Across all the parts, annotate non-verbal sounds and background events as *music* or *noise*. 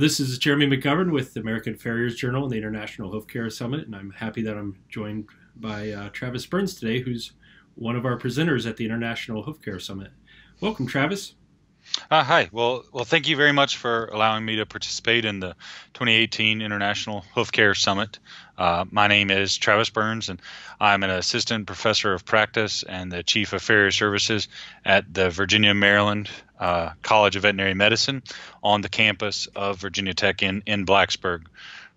This is Jeremy McGovern with the American Farriers Journal and the International Hoof Care Summit, and I'm happy that I'm joined by uh, Travis Burns today, who's one of our presenters at the International Hoof Care Summit. Welcome, Travis. Uh, hi. Well, well, thank you very much for allowing me to participate in the 2018 International Hoof Care Summit. Uh, my name is Travis Burns, and I'm an assistant professor of practice and the chief of farrier services at the Virginia Maryland uh, College of Veterinary Medicine on the campus of Virginia Tech in in Blacksburg.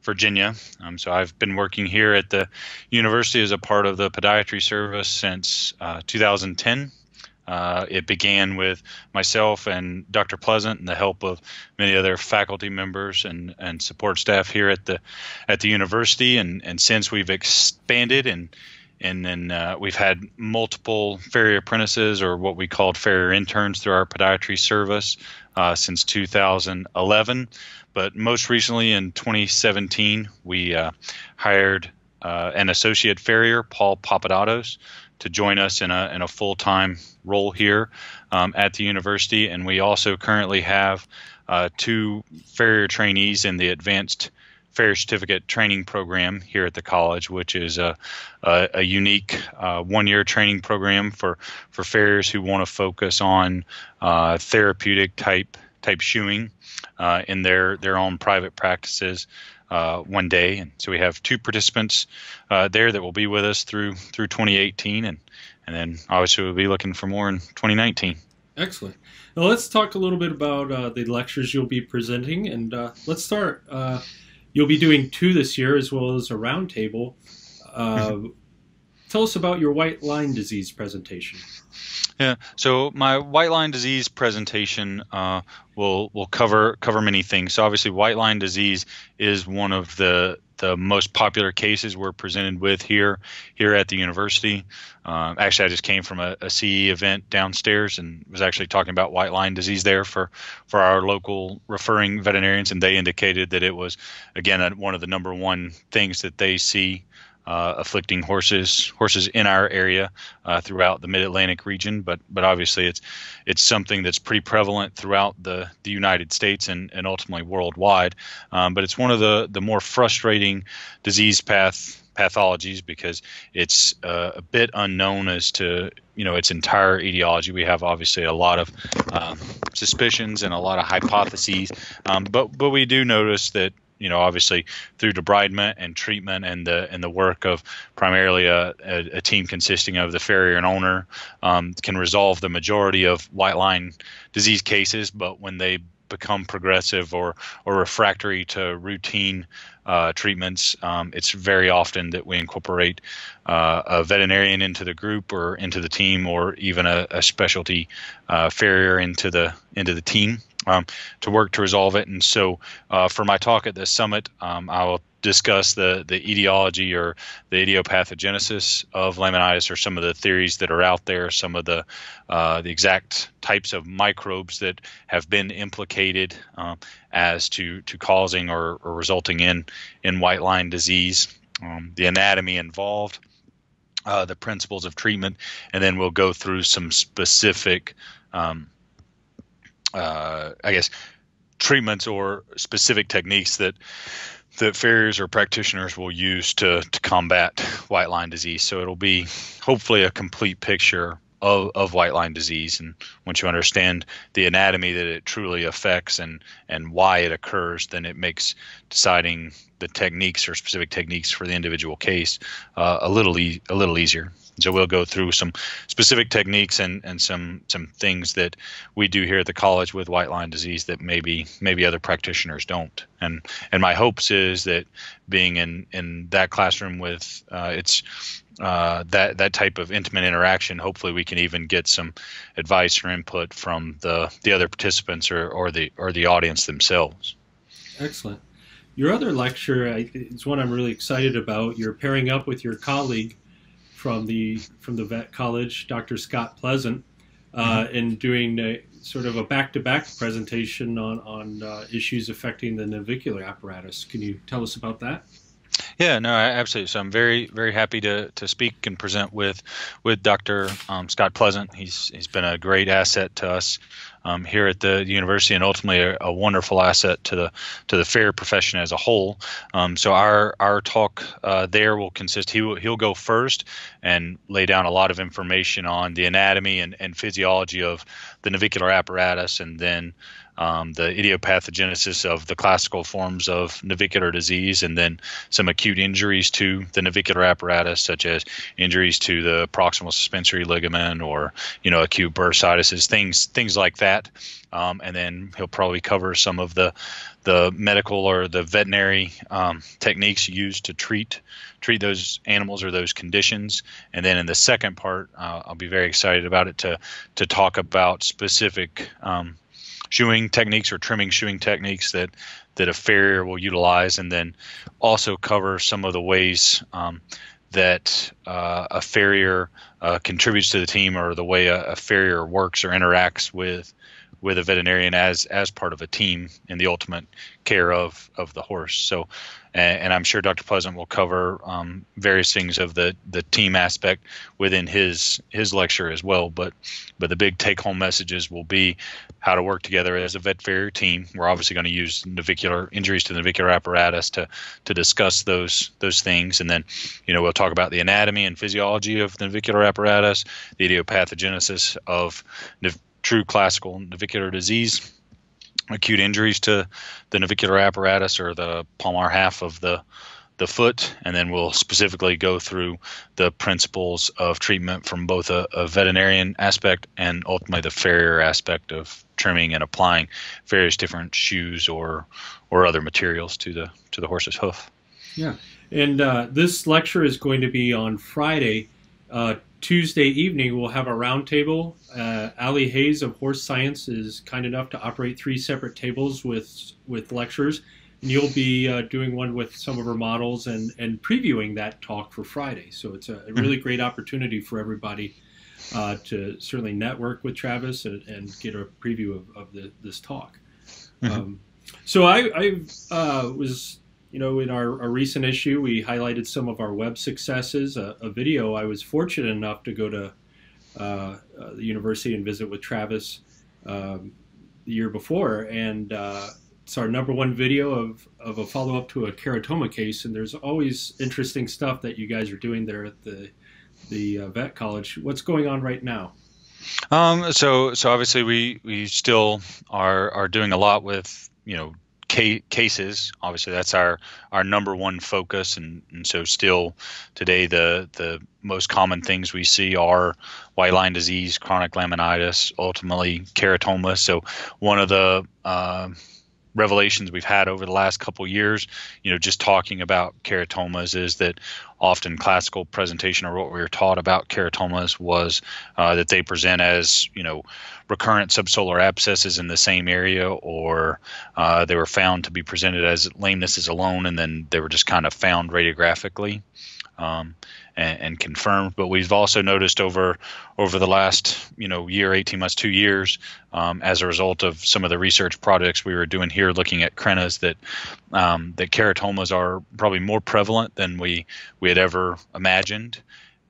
Virginia. Um, so I've been working here at the university as a part of the podiatry service since uh, 2010. Uh, it began with myself and Dr. Pleasant and the help of many other faculty members and, and support staff here at the at the university. And, and since we've expanded and and then uh, we've had multiple farrier apprentices or what we called farrier interns through our podiatry service uh, since 2011. But most recently in 2017, we uh, hired uh, an associate farrier, Paul Papadatos, to join us in a, in a full time role here um, at the university. And we also currently have uh, two farrier trainees in the advanced farrier certificate training program here at the college, which is a, a, a unique uh, one year training program for, for farriers who want to focus on uh, therapeutic type type shoeing uh, in their, their own private practices uh, one day. And so we have two participants uh, there that will be with us through through 2018, and and then obviously we'll be looking for more in 2019. Excellent. Now let's talk a little bit about uh, the lectures you'll be presenting, and uh, let's start. Uh, you'll be doing two this year as well as a roundtable. Tell us about your white line disease presentation. Yeah. So my white line disease presentation uh, will will cover cover many things. So obviously, white line disease is one of the the most popular cases we're presented with here here at the university. Uh, actually, I just came from a, a, CE event downstairs and was actually talking about white line disease there for for our local referring veterinarians, and they indicated that it was again one of the number one things that they see uh, afflicting horses horses in our area uh, throughout the Mid Atlantic region. But but obviously it's it's something that's pretty prevalent throughout the, the United States and, and ultimately worldwide. Um, but it's one of the the more frustrating disease path pathologies because it's uh, a bit unknown as to you know its entire etiology. We have obviously a lot of um, suspicions and a lot of hypotheses, um, but but we do notice that you know, obviously through debridement and treatment and the and the work of primarily a, a, a team consisting of the farrier and owner um, can resolve the majority of white line disease cases. But when they become progressive or or refractory to routine uh, treatments, um, it's very often that we incorporate uh, a veterinarian into the group or into the team, or even a, a specialty uh, farrier into the into the team um, to work to resolve it. And so, uh, for my talk at the summit, um, I will discuss the the etiology or the etiopathogenesis of laminitis, or some of the theories that are out there, some of the uh, the exact types of microbes that have been implicated um, as to to causing or, or, resulting in in white line disease, um, the anatomy involved. Uh, the principles of treatment, and then we'll go through some specific um, uh, I guess, treatments or specific techniques that that farriers or practitioners will use to, to combat white line disease. So it'll be hopefully a complete picture of, of white line disease. And once you understand the anatomy that it truly affects and, and why it occurs, then it makes deciding the techniques or specific techniques for the individual case uh, a little e- a little easier. So we'll go through some specific techniques and, and some some things that we do here at the college with white line disease that maybe maybe other practitioners don't. And and my hopes is that being in in that classroom with uh, it's uh, that that type of intimate interaction, hopefully we can even get some advice or input from the the other participants or, or the or the audience themselves. Excellent. Your other lecture is one I'm really excited about. You're pairing up with your colleague from the from the vet college, Dr. Scott Pleasant, uh, mm-hmm. and doing a, sort of a back-to-back presentation on on uh, issues affecting the navicular apparatus. Can you tell us about that? Yeah, no, absolutely. So I'm very, very happy to, to speak and present with with Dr. Um, Scott Pleasant. He's he's been a great asset to us um, here at the university, and ultimately a, a, wonderful asset to the to the farrier profession as a whole. Um, so our our talk uh, there will consist. He will, he'll go first and lay down a lot of information on the anatomy and, and physiology of the navicular apparatus, and then um, the etiopathogenesis of the classical forms of navicular disease, and then some acute injuries to the navicular apparatus, such as injuries to the proximal suspensory ligament or you know acute bursitis, things things like that. Um, and then he'll probably cover some of the the medical or the veterinary um, techniques used to treat treat those animals or those conditions. And then in the second part, uh, I'll be very excited about it to to talk about specific um, shoeing techniques or trimming shoeing techniques that that a farrier will utilize, and then also cover some of the ways um, that uh, a farrier uh, contributes to the team or the way a, a, farrier works or interacts with with a veterinarian as as part of a team in the ultimate care of of the horse. So and, and I'm sure Dr. Pleasant will cover um, various things of the the team aspect within his his lecture as well. But but the big take home messages will be how to work together as a vet farrier team. We're obviously going to use navicular injuries to the navicular apparatus to to discuss those those things, and then you know we'll talk about the anatomy and physiology of the navicular apparatus, the etiopathogenesis of nav- true classical navicular disease acute injuries to the navicular apparatus or the palmar half of the the foot, and then we'll specifically go through the principles of treatment from both a, a, veterinarian aspect and ultimately the farrier aspect of trimming and applying various different shoes or or other materials to the to the horse's hoof. Yeah, and uh, this lecture is going to be on Friday, uh, Tuesday evening, we'll have a roundtable. Uh, Ali Hayes of Horse Science is kind enough to operate three separate tables with with lectures, and you'll be uh, doing one with some of her models and and previewing that talk for Friday. So it's a, a really great opportunity for everybody uh, to certainly network with Travis and, and get a preview of, of the, this talk. Mm-hmm. Um, so I, I uh, was you know, in our, our, recent issue, we highlighted some of our web successes. A, a video I was fortunate enough to go to uh, uh, the university and visit with Travis um, the year before, and uh, it's our number one video of, of a follow up to a keratoma case. And there's always interesting stuff that you guys are doing there at the the uh, vet college. What's going on right now? Um, so so obviously we we still are are doing a lot with you know ca- cases. Obviously, that's our our number one focus, and, and so still today the the most common things we see are white line disease, chronic laminitis, ultimately keratoma. So one of the uh, revelations we've had over the last couple years, you know, just talking about keratomas is that often classical presentation or what we were taught about keratomas was uh, that they present as, you know, recurrent subsolar abscesses in the same area, or uh, they were found to be presented as lamenesses alone, and then they were just kind of found radiographically. Um, and, and, confirmed. But we've also noticed over over the last you know year, eighteen months, two years, um, as a result of some of the research projects we were doing here, looking at crenas, that um, that keratomas are probably more prevalent than we we had ever imagined.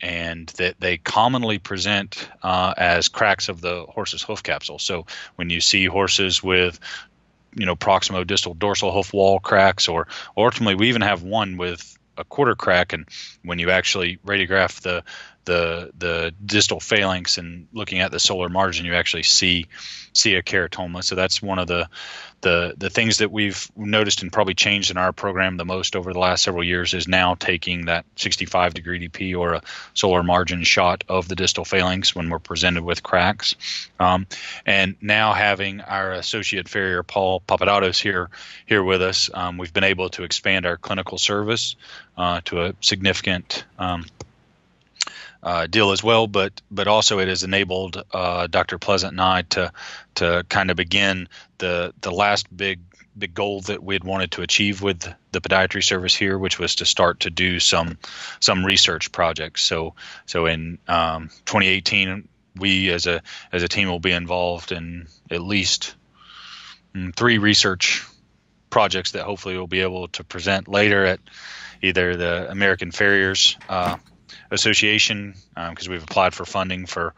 And that they commonly present uh, as cracks of the horse's hoof capsule. So when you see horses with you know proximal distal dorsal hoof wall cracks or, or ultimately we even have one with a quarter crack, and when you actually radiograph the the the distal phalanx and looking at the solar margin, you actually see see a keratoma. So that's one of the the the things that we've noticed and probably changed in our program the most over the last several years is now taking that 65 degree DP or a solar margin shot of the distal phalanx when we're presented with cracks, um, and now having our associate farrier Paul Papadatos here here with us, um, we've been able to expand our clinical service uh, to a significant um, uh, deal as well, but but also it has enabled uh, Dr. Pleasant and I to to kind of begin the the last big big goal that we had wanted to achieve with the podiatry service here, which was to start to do some some research projects. So so in um, 2018, we as a as a team will be involved in at least mm, three research projects that hopefully we'll be able to present later at either the American Farriers uh, Association because um, we've applied for funding for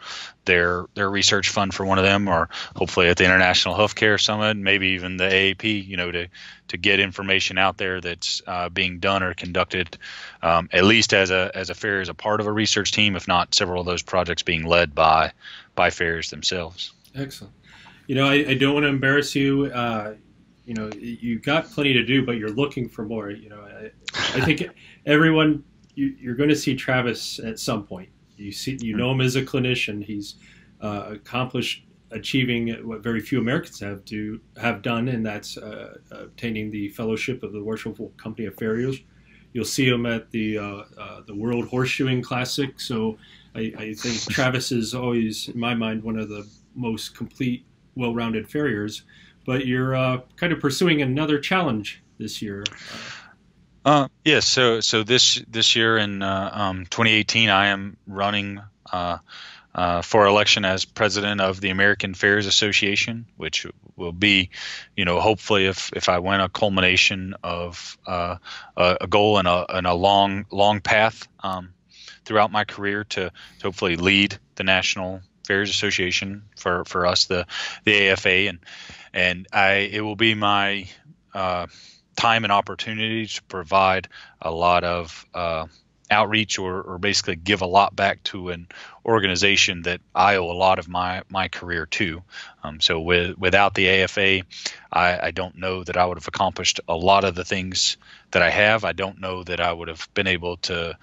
their their research fund for one of them, or hopefully at the International Hoof Care Summit, maybe even the AAEP. You know, to to get information out there that's uh, being done or conducted, um, at least as a as a fair as a part of a research team, if not several of those projects being led by by farriers themselves. Excellent. You know, I, I don't want to embarrass you. Uh, you know, you've got plenty to do, but you're looking for more. You know, I, I think everyone you, are going to see Travis at some point. You see, you know him as a clinician. He's uh, accomplished achieving what very few Americans have to have done, and that's uh, obtaining the fellowship of the Worshipful Company of Farriers. You'll see him at the uh, uh, the World Horseshoeing Classic. So I, I, think *laughs* Travis is always, in my mind, one of the most complete, well-rounded farriers. But you're uh, kind of pursuing another challenge this year. Uh, yes. So so this this year in uh, um, 2018, I am running uh, uh, for election as president of the American Farriers Association, which will be, you know, hopefully if if I win a culmination of uh, a, a, goal and a and a long long path um, throughout my career to, to hopefully lead the National Farriers Association for for us the the AFA and and I it will be my uh, time and opportunity to provide a lot of uh, outreach or, or basically give a lot back to an organization that I owe a lot of my, my career to. Um, so with, without the AFA, I, I don't know that I would have accomplished a lot of the things that I have. I don't know that I would have been able to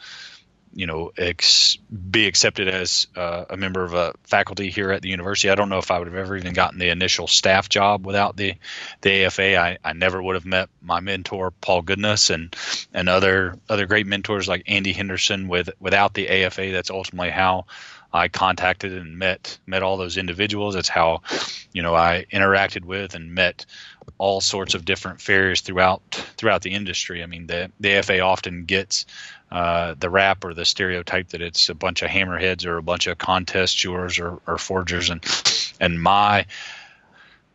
you know, ex- be accepted as uh, a member of a faculty here at the university. I don't know if I would have ever even gotten the initial staff job without the the AFA. I, I never would have met my mentor Paul Goodness and and other other great mentors like Andy Henderson with without the AFA. That's ultimately how I contacted and met met all those individuals. That's how, you know, I interacted with and met all sorts of different farriers throughout throughout the industry. I mean, the the AFA often gets uh, the rap or the stereotype that it's a bunch of hammerheads or a bunch of contest jurors or, or forgers and and my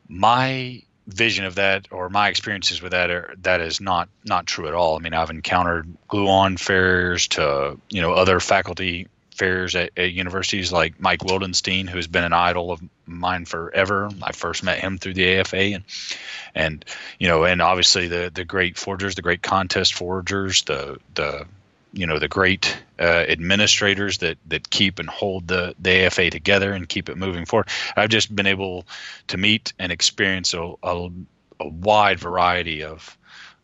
my vision of that or my experiences with that are, that is not not true at all. I mean, I've encountered glue-on farriers to you know other faculty farriers at, at, universities like Mike Wildenstein, who's been an idol of mine forever. I first met him through the AFA, and and you know, and obviously the the great forgers, the great contest forgers, the the you know the great uh, administrators that that keep and hold the the AFA together and keep it moving forward. I've just been able to meet and experience a, a, a wide variety of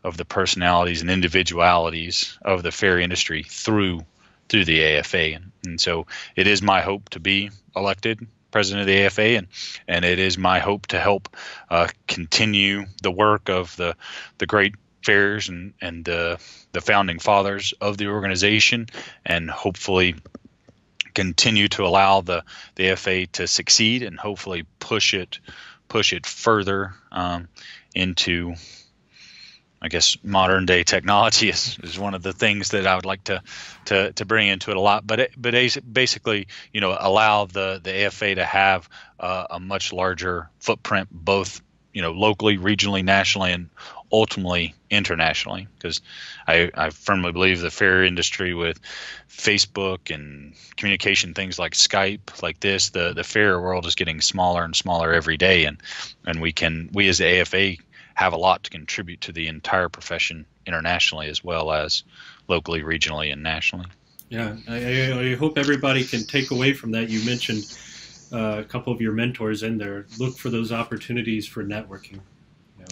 of the personalities and individualities of the farrier industry through through the AFA, and, and so it is my hope to be elected president of the AFA, and and it is my hope to help uh, continue the work of the the great farriers and and uh, the founding fathers of the organization, and hopefully continue to allow the the AFA to succeed and hopefully push it push it further um, into I guess modern day technology *laughs* is, is one of the things that I would like to to, to bring into it a lot. But it, but basically, you know, allow the the AFA to have uh, a much larger footprint, both you know locally, regionally, nationally, and ultimately internationally. Because I, I firmly believe the farrier industry with facebook and communication things like skype like this the the farrier world is getting smaller and smaller every day and and we can we as the afa have a lot to contribute to the entire profession internationally as well as locally regionally and nationally. Yeah i, I hope everybody can take away from that. You mentioned uh, a couple of your mentors in there look for those opportunities for networking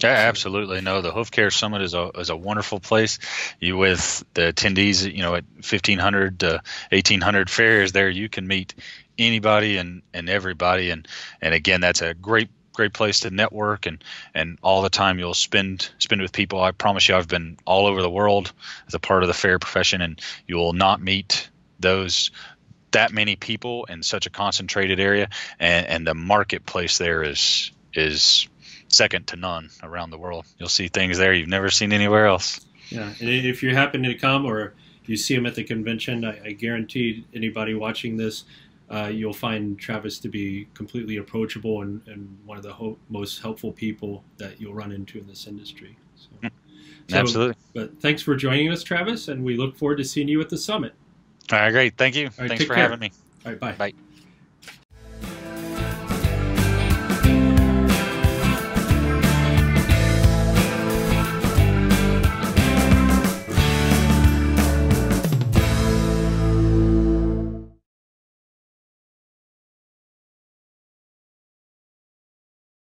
yeah, absolutely. No, the Hoof Care Summit is a is a wonderful place. You with the attendees, you know, at fifteen hundred to eighteen hundred farriers there, you can meet anybody and and everybody, and and again, that's a great great place to network and and all the time you'll spend spend with people. I promise you, I've been all over the world as a part of the farrier profession, and you will not meet those that many people in such a concentrated area, and and the marketplace there is is second to none around the world. You'll see things there you've never seen anywhere else. Yeah, and if you happen to come or you see him at the convention, I, I guarantee anybody watching this, uh, you'll find Travis to be completely approachable and, and one of the ho- most helpful people that you'll run into in this industry. So. So, Absolutely. But thanks for joining us, Travis, and we look forward to seeing you at the summit. All right, great. Thank you. right, Thanks for care. having me. All right, bye. Bye.